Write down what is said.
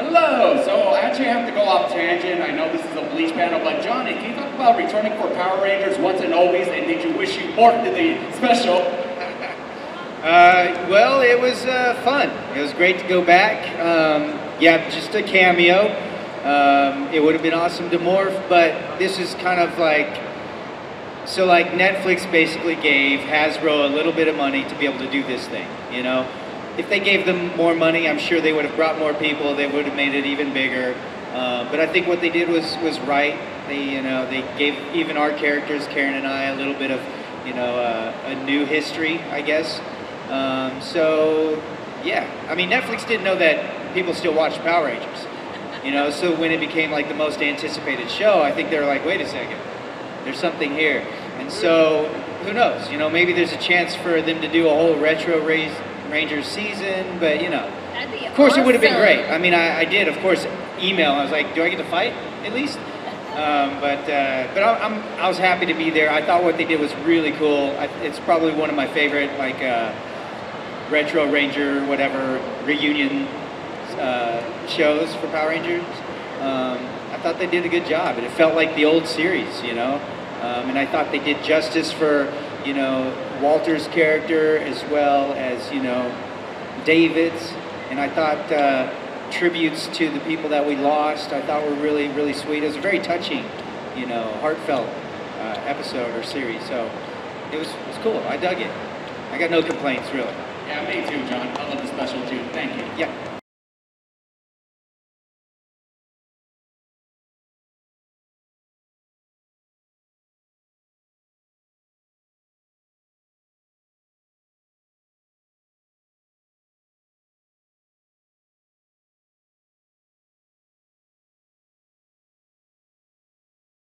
Hello. So I actually have to go off tangent. I know this is a Bleach panel, but Johnny, can you talk about returning for Power Rangers once and always, and did you wish you morphed to the special? Uh, well, it was uh, fun. It was great to go back. Um, yeah, just a cameo. Um, it would have been awesome to morph, but this is kind of like so like Netflix basically gave Hasbro a little bit of money to be able to do this thing. You know, if they gave them more money, I'm sure they would have brought more people. They would have made it even bigger. Uh, but I think what they did was was right. They you know they gave even our characters, Karan and I, a little bit of you know uh, a new history, I guess. Um, so yeah, I mean Netflix didn't know that people still watch Power Rangers. You know, so when it became like the most anticipated show, I think they were like, wait a second, there's something here. And so who knows? You know, maybe there's a chance for them to do a whole retro Rangers season, but you know, of course it would have been great. I mean, I, I did, of course, email. I was like, do I get to fight at least? Um, but uh, but I, I'm I was happy to be there. I thought what they did was really cool. I, it's probably one of my favorite like uh, retro Ranger whatever reunion uh, shows for Power Rangers. Um, I thought they did a good job, and it felt like the old series, you know. Um, and I thought they did justice for you know Walter's character as well as you know David's, and I thought uh, tributes to the people that we lost. I thought were really really sweet. It was a very touching, you know, heartfelt uh, episode or series. So it was it was cool. I dug it. I got no complaints really. Yeah, me too, John. I love the special too. Thank you. Yeah.